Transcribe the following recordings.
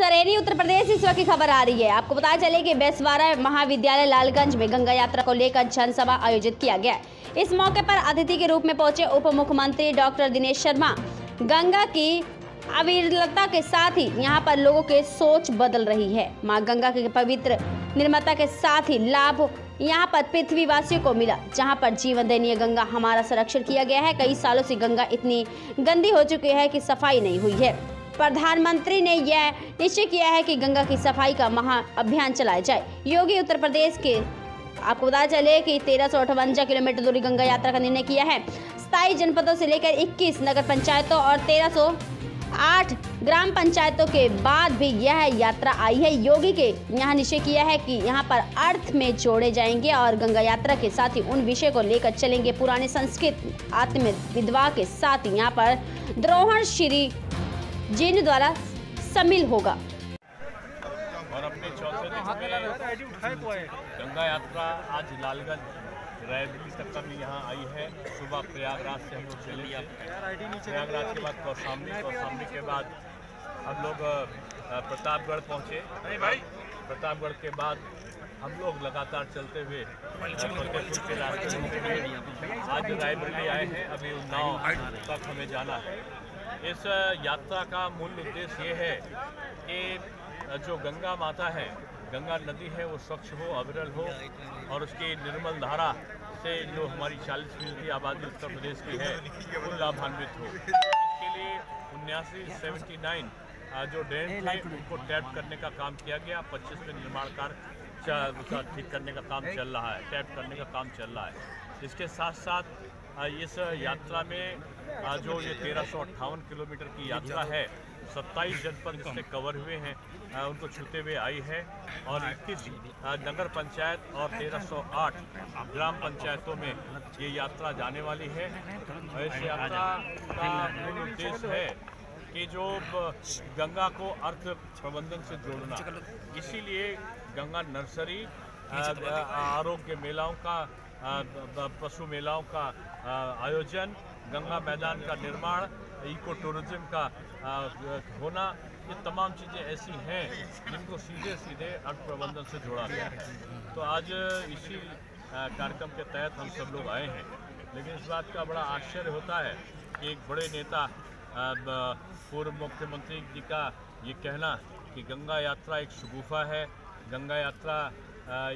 सरेनी उत्तर प्रदेश इस वक्त की खबर आ रही है। आपको पता चले कि बेसवारा महाविद्यालय लालगंज में गंगा यात्रा को लेकर जनसभा आयोजित किया गया इस मौके पर अतिथि के रूप में पहुँचे उप मुख्यमंत्री डॉक्टर दिनेश शर्मा। गंगा की अविरलता के साथ ही यहाँ पर लोगों के सोच बदल रही है। माँ गंगा के पवित्र निर्माता के साथ ही लाभ यहाँ पर पृथ्वी वासियों को मिला, जहाँ पर जीवन दयनीय गंगा हमारा संरक्षण किया गया है। कई सालों से गंगा इतनी गंदी हो चुकी है कि सफ़ाई नहीं हुई है। प्रधानमंत्री ने यह निश्चय किया है कि गंगा की सफ़ाई का महा अभियान चलाया जाए। योगी उत्तर प्रदेश के आपको बता चले कि तेरह किलोमीटर दूरी गंगा यात्रा का निर्णय किया है। स्थायी जनपदों से लेकर 21 नगर पंचायतों और 1308 ग्राम पंचायतों के बाद भी यह यात्रा आई है। योगी के यहाँ निश्चय किया है कि यहाँ पर अर्थ में जोड़े जाएँगे और गंगा यात्रा के साथ ही उन विषय को लेकर चलेंगे पुराने संस्कृत, आत्म विधवा के साथ। यहाँ पर द्रोहण श्री जिन द्वारा शामिल होगा। और अपने चौथे दिन गंगा यात्रा आज लालगंज रायबरेली तक का भी यहाँ आई है। सुबह प्रयागराज से हम लोग चले। प्रयागराज के बाद कौशाम्बी कौशाम्बी के बाद हम लोग प्रतापगढ़ पहुँचे। प्रतापगढ़ के बाद हम लोग लगातार चलते हुए के रास्ते आज रायबरेली आए हैं अभी उन्नाव तक हमें जाना है। इस यात्रा का मूल उद्देश्य ये है कि जो गंगा माता है गंगा नदी है वो स्वच्छ हो अविरल हो और उसकी निर्मल धारा से जो हमारी 40 फ़ीसदी की आबादी उत्तर प्रदेश की है वो लाभान्वित हो। इसके लिए उन्यासी सेवेंटी नाइन जो डैम थे उनको टैप करने का काम किया गया पच्चीस में निर्माण कार्य उसका ठीक करने का काम चल रहा है टैप करने का काम चल रहा है। इसके साथ साथ इस यात्रा में जो ये तेरह किलोमीटर की यात्रा है, सत्ताईस जनपद इससे कवर हुए हैं उनको छूते हुए आई है और इक्कीस नगर पंचायत और 1308 ग्राम पंचायतों में ये यात्रा जाने वाली है। इस यात्रा का मूल उद्देश्य है कि जो गंगा को अर्थ प्रबंधन से जोड़ना। इसीलिए गंगा नर्सरी आरोग्य मेलाओं का पशु मेलाओं का आयोजन गंगा मैदान का निर्माण इको टूरिज़्म का होना ये तमाम चीज़ें ऐसी हैं जिनको सीधे सीधे अर्थ प्रबंधन से जोड़ा गया है। तो आज इसी कार्यक्रम के तहत हम सब लोग आए हैं। लेकिन इस बात का बड़ा आश्चर्य होता है कि एक बड़े नेता पूर्व मुख्यमंत्री जी का ये कहना कि गंगा यात्रा एक शगुफा है। गंगा यात्रा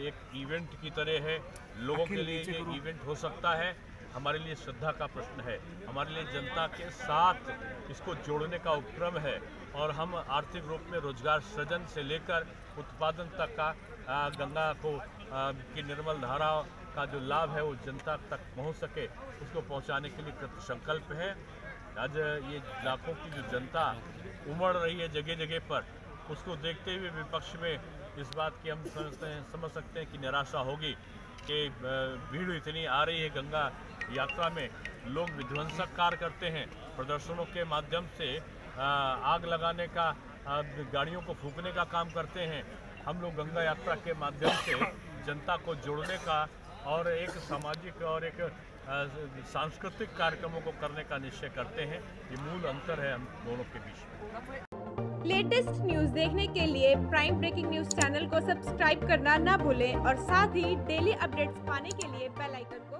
एक इवेंट की तरह है। लोगों के लिए ये इवेंट हो सकता है। हमारे लिए श्रद्धा का प्रश्न है। हमारे लिए जनता के साथ इसको जोड़ने का उपक्रम है। और हम आर्थिक रूप में रोज़गार सृजन से लेकर उत्पादन तक का गंगा को की निर्मल धारा का जो लाभ है वो जनता तक पहुँच सके उसको पहुँचाने के लिए कृत संकल्प है। आज ये लाखों की जो जनता उमड़ रही है जगह जगह पर, उसको देखते हुए विपक्ष में इस बात की हम समझते हैं, समझ सकते हैं कि निराशा होगी कि भीड़ इतनी आ रही है गंगा यात्रा में। लोग विध्वंसक कार्य करते हैं, प्रदर्शनों के माध्यम से आग लगाने का गाड़ियों को फूकने का काम करते हैं। हम लोग गंगा यात्रा के माध्यम से जनता को जोड़ने का और एक सामाजिक और एक सांस्कृतिक कार्यक्रमों को करने का निश्चय करते हैं। ये मूल अंतर है हम दोनों के बीच लेटेस्ट न्यूज़ देखने के लिए प्राइम ब्रेकिंग न्यूज़ चैनल को सब्सक्राइब करना ना भूलें और साथ ही डेली अपडेट्स पाने के लिए बेल आइकन को